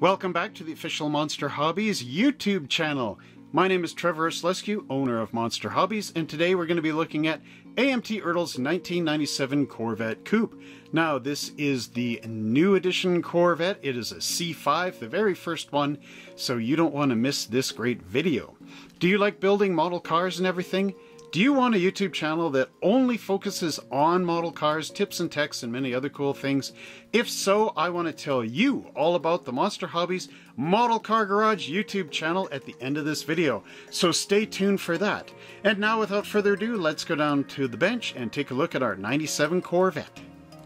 Welcome back to the official Monster Hobbies YouTube channel. My name is Trevor Slescu, owner of Monster Hobbies, and today we're going to be looking at AMT Ertl's 1997 Corvette Coupe. Now, this is the new edition Corvette. It is a C5, the very first one, so you don't want to miss this great video. Do you like building model cars and everything? Do you want a YouTube channel that only focuses on model cars, tips and techs, and many other cool things? If so, I want to tell you all about the Monster Hobbies Model Car Garage YouTube channel at the end of this video. So stay tuned for that. And now without further ado, let's go down to the bench and take a look at our 97 Corvette.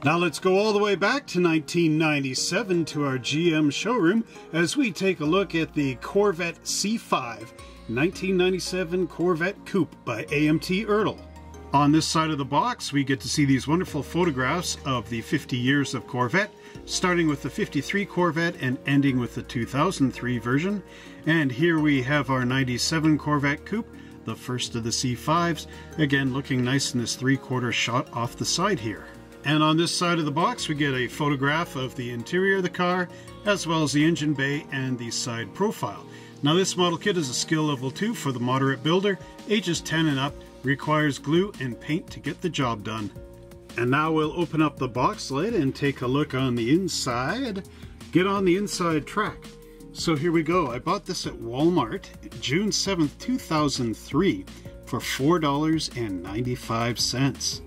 Now let's go all the way back to 1997 to our GM showroom as we take a look at the Corvette C5 1997 Corvette Coupe by AMT Ertl. On this side of the box, we get to see these wonderful photographs of the 50 years of Corvette, starting with the 53 Corvette and ending with the 2003 version. And here we have our 97 Corvette Coupe, the first of the C5s, again looking nice in this three-quarter shot off the side here. And on this side of the box, we get a photograph of the interior of the car, as well as the engine bay and the side profile. Now this model kit is a skill level 2 for the moderate builder, ages 10 and up, requires glue and paint to get the job done. And now we'll open up the box lid and take a look on the inside, get on the inside track. So here we go, I bought this at Walmart June 7th, 2003 for $4.95.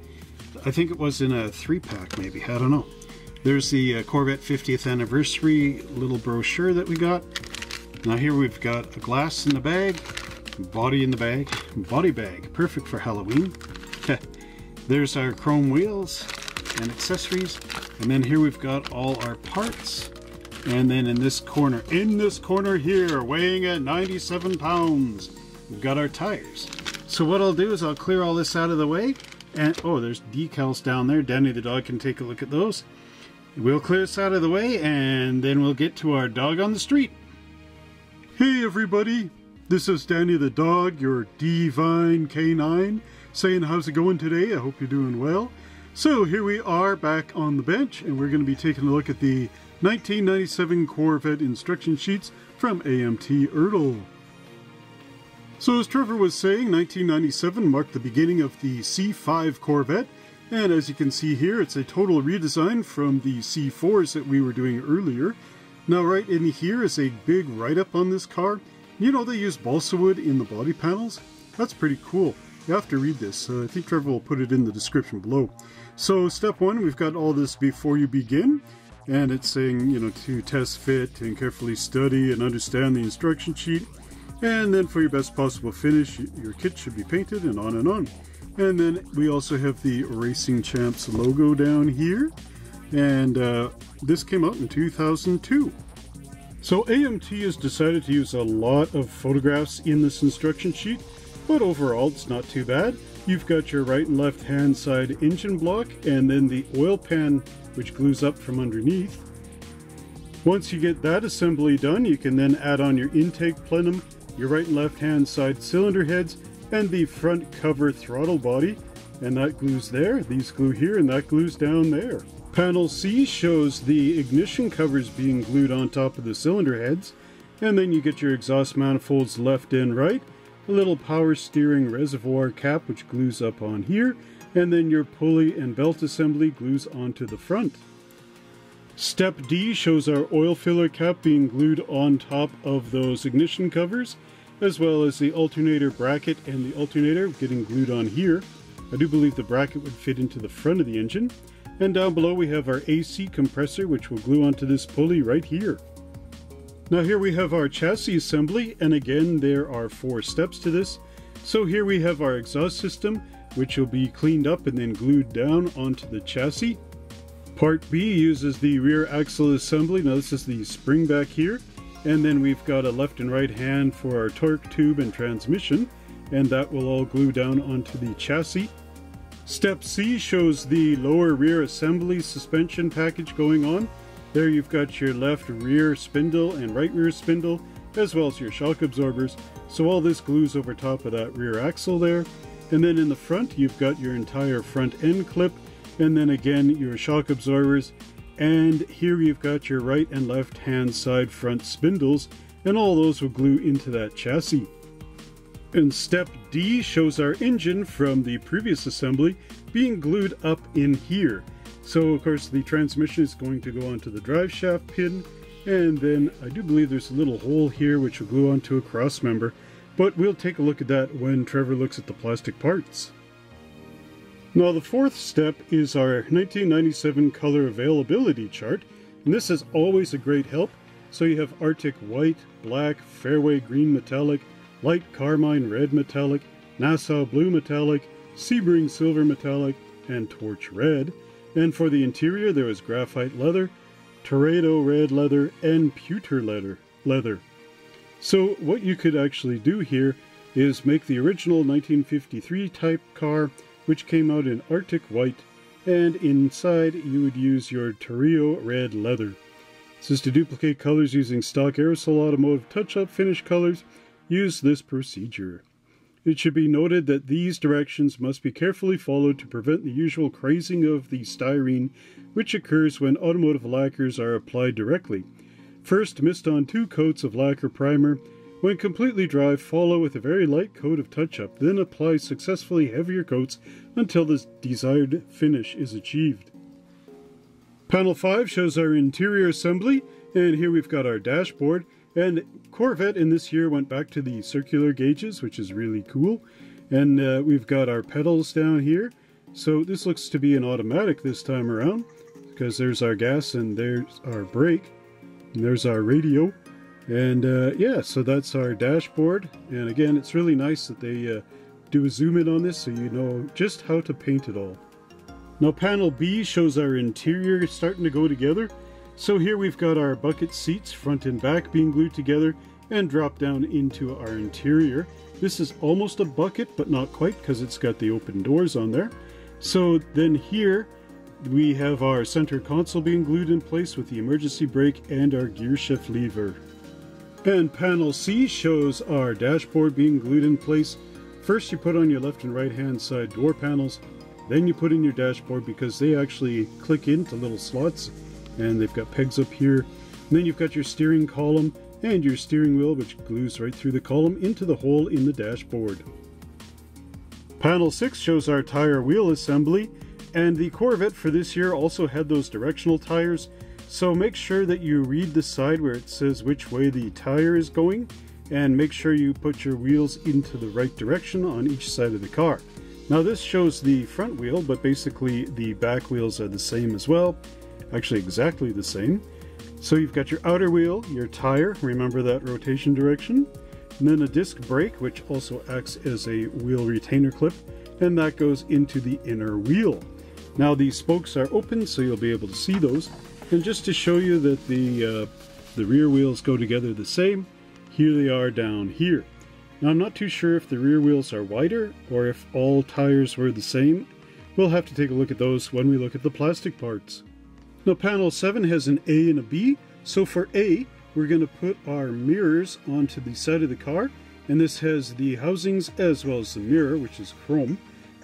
I think it was in a three pack maybe, I don't know. There's the uh, Corvette 50th anniversary little brochure that we got. Now here we've got a glass in the bag, body in the bag, body bag, perfect for Halloween. There's our chrome wheels and accessories. And then here we've got all our parts. And then in this corner, in this corner here, weighing at 97 pounds, we've got our tires. So what I'll do is I'll clear all this out of the way. And oh, there's decals down there. Danny the dog can take a look at those. We'll clear this out of the way and then we'll get to our dog on the street. Hey everybody, this is Danny the dog, your divine canine, saying how's it going today? I hope you're doing well. So here we are back on the bench and we're going to be taking a look at the 1997 Corvette instruction sheets from AMT Ertl. So as Trevor was saying, 1997 marked the beginning of the C5 Corvette and as you can see here it's a total redesign from the C4s that we were doing earlier. Now right in here is a big write-up on this car. You know they use balsa wood in the body panels? That's pretty cool. You have to read this. Uh, I think Trevor will put it in the description below. So step one, we've got all this before you begin. And it's saying, you know, to test fit and carefully study and understand the instruction sheet. And then for your best possible finish, your kit should be painted and on and on. And then we also have the Racing Champs logo down here. And uh, this came out in 2002. So AMT has decided to use a lot of photographs in this instruction sheet, but overall it's not too bad. You've got your right and left hand side engine block and then the oil pan which glues up from underneath. Once you get that assembly done, you can then add on your intake plenum, your right and left hand side cylinder heads, and the front cover throttle body. And that glues there, these glue here, and that glues down there. Panel C shows the ignition covers being glued on top of the cylinder heads, and then you get your exhaust manifolds left and right, a little power steering reservoir cap which glues up on here, and then your pulley and belt assembly glues onto the front. Step D shows our oil filler cap being glued on top of those ignition covers, as well as the alternator bracket and the alternator getting glued on here. I do believe the bracket would fit into the front of the engine. And down below we have our AC compressor which will glue onto this pulley right here. Now here we have our chassis assembly and again there are four steps to this. So here we have our exhaust system which will be cleaned up and then glued down onto the chassis. Part B uses the rear axle assembly. Now this is the spring back here. And then we've got a left and right hand for our torque tube and transmission. And that will all glue down onto the chassis. Step C shows the lower rear assembly suspension package going on. There you've got your left rear spindle and right rear spindle, as well as your shock absorbers. So all this glues over top of that rear axle there. And then in the front, you've got your entire front end clip, and then again your shock absorbers, And here you've got your right and left hand side front spindles, and all those will glue into that chassis. And step D shows our engine from the previous assembly being glued up in here. So of course the transmission is going to go onto the drive shaft pin, and then I do believe there's a little hole here which will glue onto a cross member, but we'll take a look at that when Trevor looks at the plastic parts. Now the fourth step is our 1997 color availability chart, and this is always a great help. So you have Arctic white, black, fairway green metallic, light carmine red metallic, Nassau blue metallic, Sebring silver metallic, and torch red. And for the interior there is graphite leather, Toredo red leather, and pewter leather. leather. So what you could actually do here is make the original 1953 type car which came out in Arctic white, and inside you would use your Torrio red leather. Is to duplicate colors using stock aerosol automotive touch-up finish colors. Use this procedure. It should be noted that these directions must be carefully followed to prevent the usual crazing of the styrene, which occurs when automotive lacquers are applied directly. First, mist on two coats of lacquer primer, when completely dry, follow with a very light coat of touch-up, then apply successfully heavier coats until the desired finish is achieved. Panel 5 shows our interior assembly, and here we've got our dashboard. And Corvette in this year went back to the circular gauges, which is really cool. And uh, we've got our pedals down here. So this looks to be an automatic this time around, because there's our gas and there's our brake. And there's our radio. And uh, yeah, so that's our dashboard. And again, it's really nice that they uh, do a zoom in on this so you know just how to paint it all. Now panel B shows our interior starting to go together. So here we've got our bucket seats front and back being glued together and drop down into our interior. This is almost a bucket, but not quite because it's got the open doors on there. So then here we have our center console being glued in place with the emergency brake and our gear shift lever. And panel C shows our dashboard being glued in place. First you put on your left and right hand side door panels, then you put in your dashboard because they actually click into little slots and they've got pegs up here. And then you've got your steering column and your steering wheel which glues right through the column into the hole in the dashboard. Panel 6 shows our tire wheel assembly and the Corvette for this year also had those directional tires so make sure that you read the side where it says which way the tire is going and make sure you put your wheels into the right direction on each side of the car. Now this shows the front wheel, but basically the back wheels are the same as well. Actually exactly the same. So you've got your outer wheel, your tire, remember that rotation direction, and then a disc brake, which also acts as a wheel retainer clip, and that goes into the inner wheel. Now these spokes are open, so you'll be able to see those, and just to show you that the, uh, the rear wheels go together the same, here they are down here. Now I'm not too sure if the rear wheels are wider or if all tires were the same. We'll have to take a look at those when we look at the plastic parts. Now panel 7 has an A and a B, so for A we're going to put our mirrors onto the side of the car and this has the housings as well as the mirror which is chrome.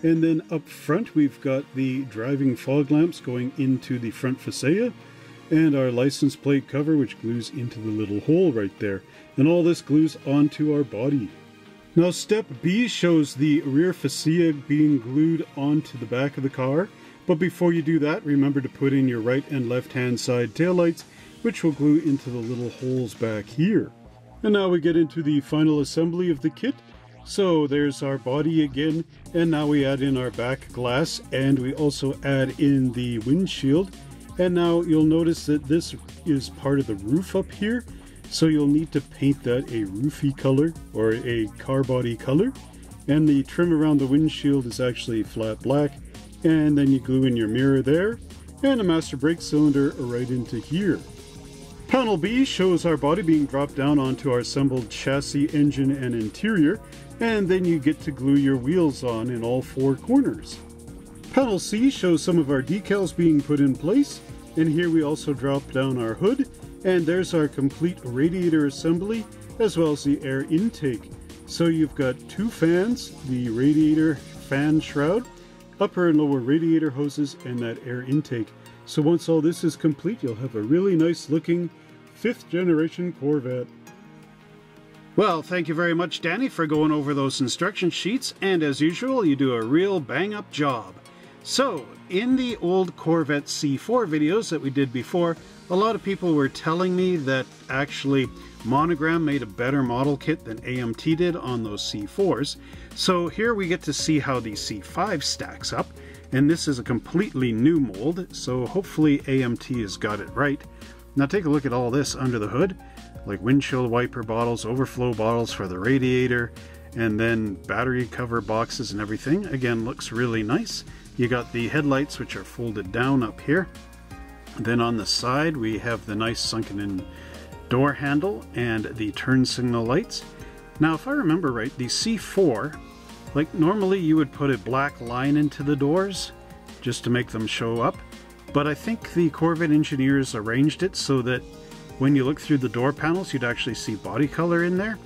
And then up front we've got the driving fog lamps going into the front fascia and our license plate cover which glues into the little hole right there. And all this glues onto our body. Now step B shows the rear fascia being glued onto the back of the car. But before you do that, remember to put in your right and left hand side taillights, which will glue into the little holes back here. And now we get into the final assembly of the kit. So there's our body again, and now we add in our back glass, and we also add in the windshield. And now you'll notice that this is part of the roof up here. So you'll need to paint that a roofy color or a car body color. And the trim around the windshield is actually flat black. And then you glue in your mirror there and a master brake cylinder right into here. Panel B shows our body being dropped down onto our assembled chassis, engine, and interior, and then you get to glue your wheels on in all four corners. Panel C shows some of our decals being put in place, and here we also drop down our hood, and there's our complete radiator assembly, as well as the air intake. So you've got two fans, the radiator fan shroud, upper and lower radiator hoses, and that air intake. So once all this is complete, you'll have a really nice looking fifth generation Corvette. Well, thank you very much, Danny, for going over those instruction sheets, and as usual, you do a real bang-up job. So, in the old Corvette C4 videos that we did before, a lot of people were telling me that actually Monogram made a better model kit than AMT did on those C4s. So here we get to see how the C5 stacks up, and this is a completely new mold, so hopefully AMT has got it right. Now take a look at all this under the hood like windshield wiper bottles, overflow bottles for the radiator, and then battery cover boxes and everything. Again, looks really nice. You got the headlights, which are folded down up here. Then on the side, we have the nice sunken in door handle and the turn signal lights. Now, if I remember right, the C4, like normally you would put a black line into the doors just to make them show up. But I think the Corvette engineers arranged it so that when you look through the door panels, you'd actually see body color in there.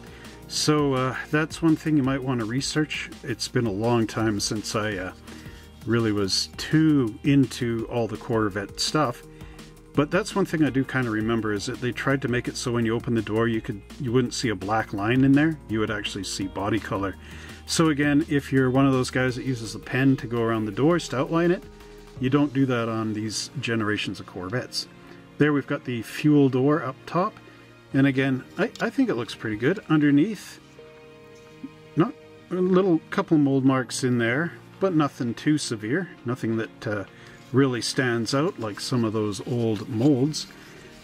So uh, that's one thing you might want to research. It's been a long time since I uh, really was too into all the Corvette stuff. But that's one thing I do kind of remember is that they tried to make it so when you open the door you could you wouldn't see a black line in there. You would actually see body color. So again, if you're one of those guys that uses a pen to go around the doors to outline it, you don't do that on these generations of Corvettes. There we've got the fuel door up top. And again, I, I think it looks pretty good. Underneath, not a little couple mold marks in there, but nothing too severe. Nothing that uh, really stands out like some of those old molds.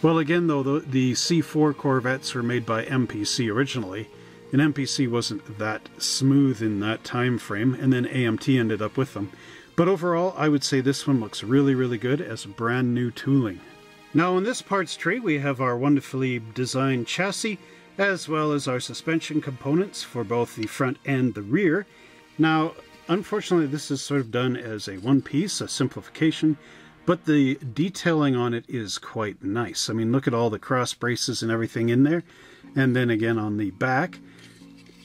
Well, again, though, the, the C4 Corvettes were made by MPC originally, and MPC wasn't that smooth in that time frame, and then AMT ended up with them. But overall, I would say this one looks really, really good as brand new tooling. Now in this parts tray we have our wonderfully designed chassis as well as our suspension components for both the front and the rear. Now unfortunately this is sort of done as a one piece, a simplification, but the detailing on it is quite nice. I mean look at all the cross braces and everything in there and then again on the back.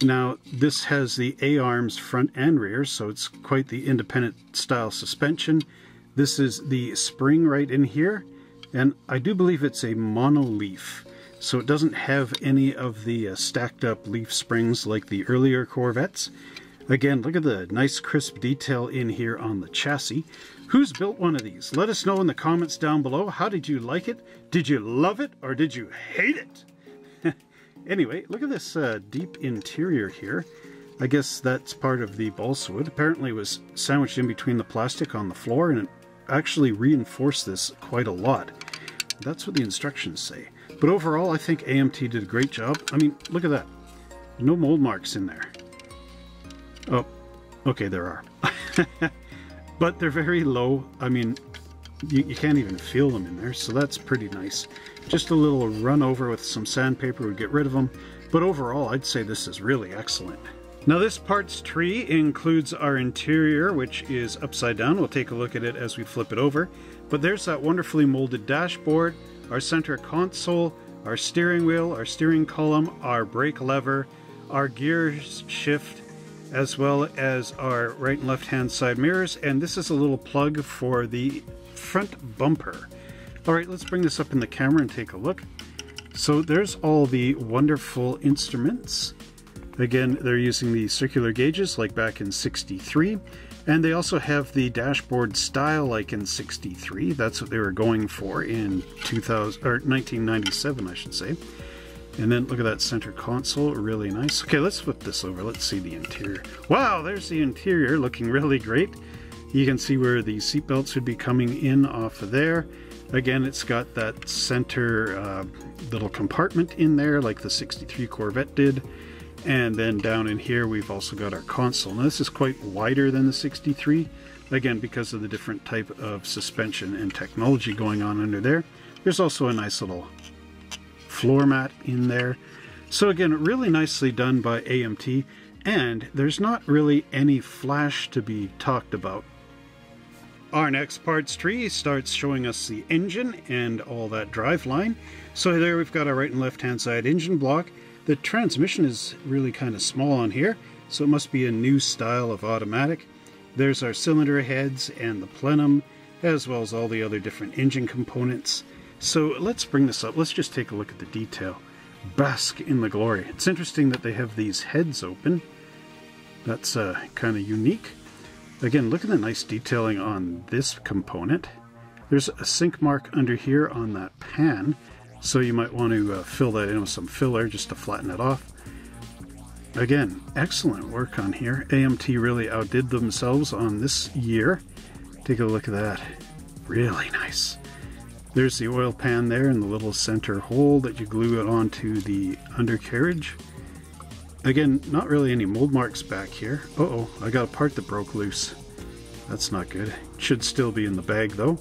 Now this has the A-arms front and rear so it's quite the independent style suspension. This is the spring right in here and I do believe it's a monoleaf, so it doesn't have any of the uh, stacked up leaf springs like the earlier Corvettes. Again, look at the nice crisp detail in here on the chassis. Who's built one of these? Let us know in the comments down below. How did you like it? Did you love it or did you hate it? anyway, look at this uh, deep interior here. I guess that's part of the balsa wood. Apparently it was sandwiched in between the plastic on the floor and it actually reinforced this quite a lot. That's what the instructions say. But overall, I think AMT did a great job. I mean, look at that. No mold marks in there. Oh, okay, there are. but they're very low. I mean, you, you, can't even feel them in there, so that's pretty nice. Just a little run over with some sandpaper would get rid of them. But overall, I'd say this is really excellent. Now this parts tree includes our interior, which is upside down. We'll take a look at it as we flip it over. But there's that wonderfully molded dashboard, our center console, our steering wheel, our steering column, our brake lever, our gear shift, as well as our right and left hand side mirrors. And this is a little plug for the front bumper. All right, let's bring this up in the camera and take a look. So there's all the wonderful instruments Again, they're using the circular gauges like back in 63. And they also have the dashboard style like in 63. That's what they were going for in 2000 or 1997, I should say. And then look at that center console, really nice. Okay, let's flip this over. Let's see the interior. Wow, there's the interior looking really great. You can see where the seatbelts would be coming in off of there. Again, it's got that center uh, little compartment in there like the 63 Corvette did. And then down in here, we've also got our console. Now this is quite wider than the 63, again, because of the different type of suspension and technology going on under there. There's also a nice little floor mat in there. So again, really nicely done by AMT, and there's not really any flash to be talked about. Our next parts tree starts showing us the engine and all that drive line. So there we've got our right and left hand side engine block, the transmission is really kind of small on here, so it must be a new style of automatic. There's our cylinder heads and the plenum, as well as all the other different engine components. So let's bring this up. Let's just take a look at the detail. Bask in the glory. It's interesting that they have these heads open. That's uh, kind of unique. Again, look at the nice detailing on this component. There's a sink mark under here on that pan, so you might want to uh, fill that in with some filler just to flatten it off. Again, excellent work on here. AMT really outdid themselves on this year. Take a look at that. Really nice. There's the oil pan there and the little center hole that you glue it onto the undercarriage. Again, not really any mold marks back here. Uh oh I got a part that broke loose. That's not good. It Should still be in the bag though.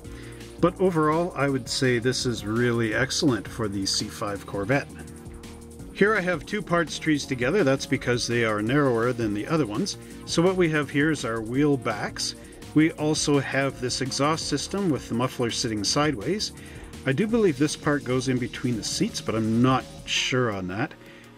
But overall, I would say this is really excellent for the C5 Corvette. Here I have two parts trees together, that's because they are narrower than the other ones. So what we have here is our wheel backs. We also have this exhaust system with the muffler sitting sideways. I do believe this part goes in between the seats, but I'm not sure on that.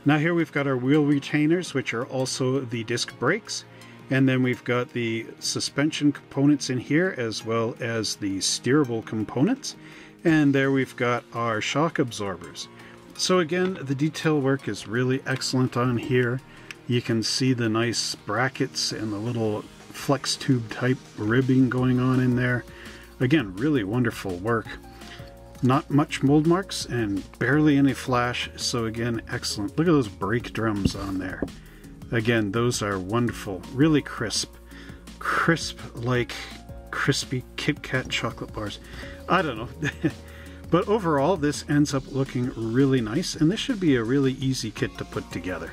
Now here we've got our wheel retainers, which are also the disc brakes. And then we've got the suspension components in here, as well as the steerable components. And there we've got our shock absorbers. So again, the detail work is really excellent on here. You can see the nice brackets and the little flex tube type ribbing going on in there. Again, really wonderful work. Not much mold marks and barely any flash, so again, excellent. Look at those brake drums on there. Again, those are wonderful, really crisp. Crisp like crispy Kit Kat chocolate bars. I don't know. But overall, this ends up looking really nice, and this should be a really easy kit to put together.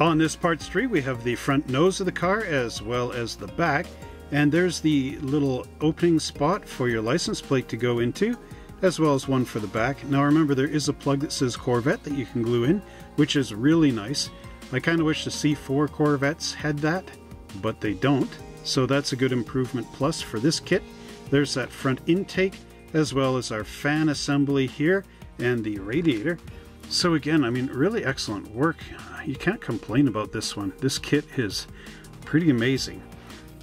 On this part three, we have the front nose of the car as well as the back, and there's the little opening spot for your license plate to go into, as well as one for the back. Now remember, there is a plug that says Corvette that you can glue in, which is really nice. I kind of wish the C4 Corvettes had that, but they don't, so that's a good improvement plus for this kit. There's that front intake, as well as our fan assembly here and the radiator. So again, I mean, really excellent work. You can't complain about this one. This kit is pretty amazing.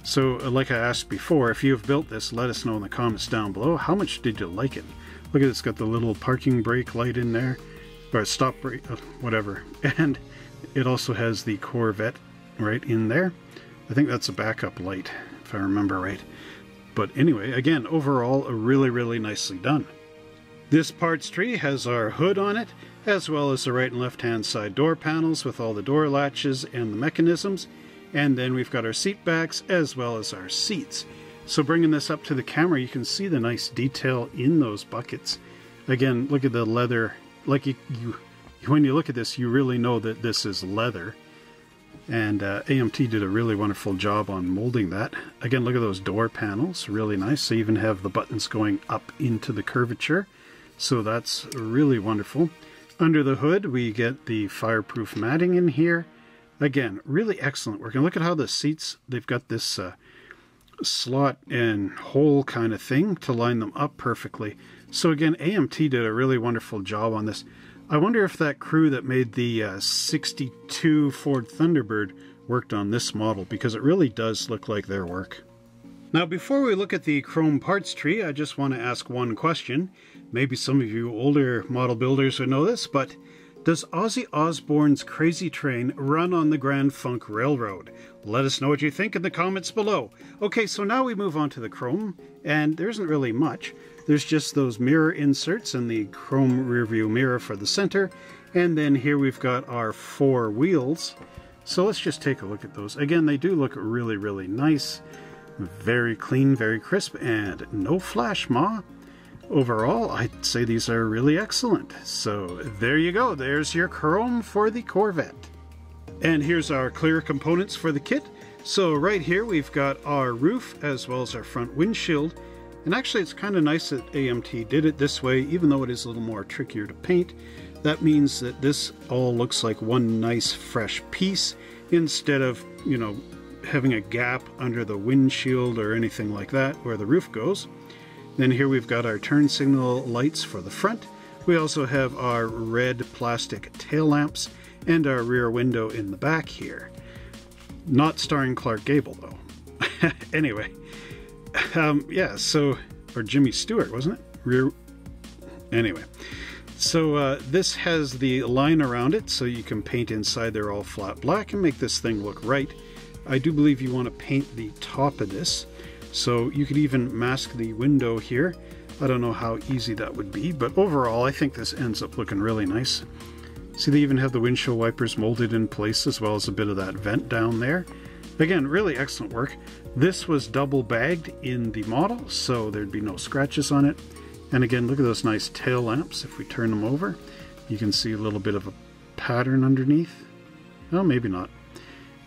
So uh, like I asked before, if you have built this, let us know in the comments down below. How much did you like it? Look at it, it's got the little parking brake light in there, or stop brake, uh, whatever. And it also has the Corvette right in there. I think that's a backup light, if I remember right. But anyway, again, overall, a really, really nicely done. This parts tree has our hood on it, as well as the right and left hand side door panels with all the door latches and the mechanisms. And then we've got our seat backs as well as our seats. So bringing this up to the camera, you can see the nice detail in those buckets. Again, look at the leather. Like you, you when you look at this, you really know that this is leather. And uh, AMT did a really wonderful job on molding that. Again, look at those door panels, really nice. They even have the buttons going up into the curvature. So that's really wonderful. Under the hood, we get the fireproof matting in here. Again, really excellent work. And look at how the seats, they've got this uh, slot and hole kind of thing to line them up perfectly. So again, AMT did a really wonderful job on this. I wonder if that crew that made the uh, 62 Ford Thunderbird worked on this model because it really does look like their work. Now before we look at the chrome parts tree, I just want to ask one question. Maybe some of you older model builders would know this, but does Ozzy Osbourne's Crazy Train run on the Grand Funk Railroad? Let us know what you think in the comments below. Okay, so now we move on to the chrome, and there isn't really much. There's just those mirror inserts and the chrome rearview mirror for the center. And then here we've got our four wheels. So let's just take a look at those. Again, they do look really, really nice. Very clean, very crisp, and no flash, Ma. Overall, I'd say these are really excellent. So there you go. There's your chrome for the Corvette. And here's our clear components for the kit. So right here we've got our roof as well as our front windshield and actually it's kind of nice that AMT did it this way, even though it is a little more trickier to paint. That means that this all looks like one nice fresh piece instead of, you know, having a gap under the windshield or anything like that where the roof goes. Then here we've got our turn signal lights for the front. We also have our red plastic tail lamps and our rear window in the back here. Not starring Clark Gable though. anyway, um, yeah, so, or Jimmy Stewart, wasn't it? Rear, anyway. So uh, this has the line around it, so you can paint inside there all flat black and make this thing look right. I do believe you want to paint the top of this, so you could even mask the window here. I don't know how easy that would be, but overall I think this ends up looking really nice. See, they even have the windshield wipers molded in place as well as a bit of that vent down there. Again, really excellent work. This was double bagged in the model, so there'd be no scratches on it. And again, look at those nice tail lamps. If we turn them over, you can see a little bit of a pattern underneath. Oh, maybe not.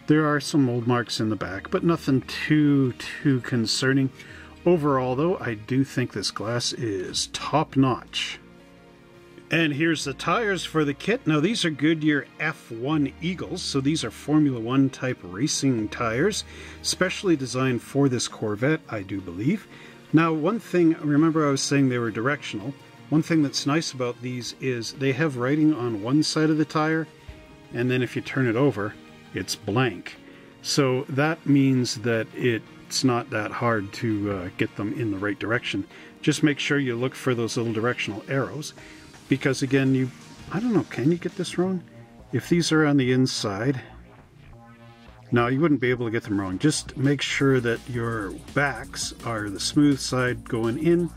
There are some mold marks in the back, but nothing too, too concerning. Overall, though, I do think this glass is top notch. And here's the tires for the kit. Now, these are Goodyear F1 Eagles, so these are Formula One type racing tires, specially designed for this Corvette, I do believe. Now, one thing, remember I was saying they were directional. One thing that's nice about these is they have writing on one side of the tire, and then if you turn it over, it's blank. So that means that it's not that hard to uh, get them in the right direction. Just make sure you look for those little directional arrows, because again, you, I don't know, can you get this wrong? If these are on the inside, no, you wouldn't be able to get them wrong. Just make sure that your backs are the smooth side going in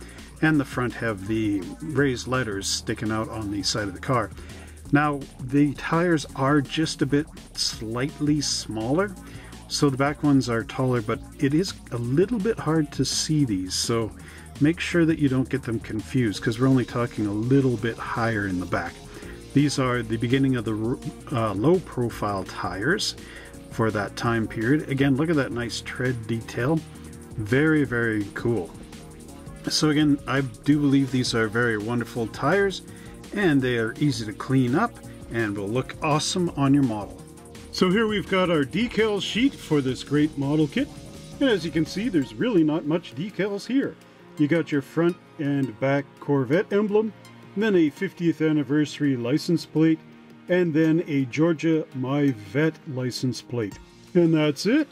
and the front have the raised letters sticking out on the side of the car. Now, the tires are just a bit slightly smaller, so the back ones are taller, but it is a little bit hard to see these, so make sure that you don't get them confused because we're only talking a little bit higher in the back. These are the beginning of the uh, low profile tires for that time period. Again, look at that nice tread detail. Very, very cool. So again, I do believe these are very wonderful tires and they are easy to clean up and will look awesome on your model. So here we've got our decal sheet for this great model kit. And as you can see, there's really not much decals here. You got your front and back Corvette emblem, then a 50th anniversary license plate, and then a Georgia My Vet license plate. And that's it.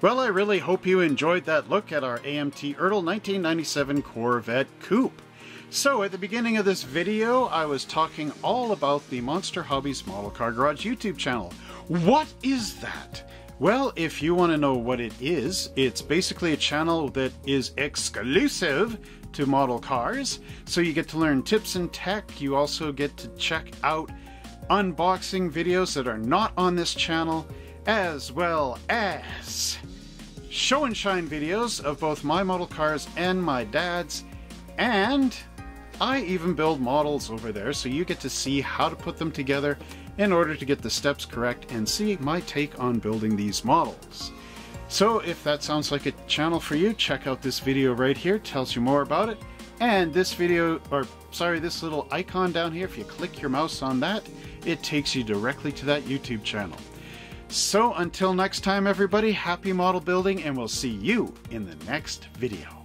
Well, I really hope you enjoyed that look at our AMT Ertl 1997 Corvette Coupe. So, at the beginning of this video, I was talking all about the Monster Hobbies Model Car Garage YouTube channel. What is that? Well, if you want to know what it is, it's basically a channel that is exclusive to model cars. So you get to learn tips and tech. You also get to check out unboxing videos that are not on this channel, as well as show and shine videos of both my model cars and my dad's, and I even build models over there so you get to see how to put them together in order to get the steps correct and see my take on building these models. So if that sounds like a channel for you, check out this video right here, tells you more about it. And this video, or sorry, this little icon down here, if you click your mouse on that, it takes you directly to that YouTube channel. So until next time everybody, happy model building and we'll see you in the next video.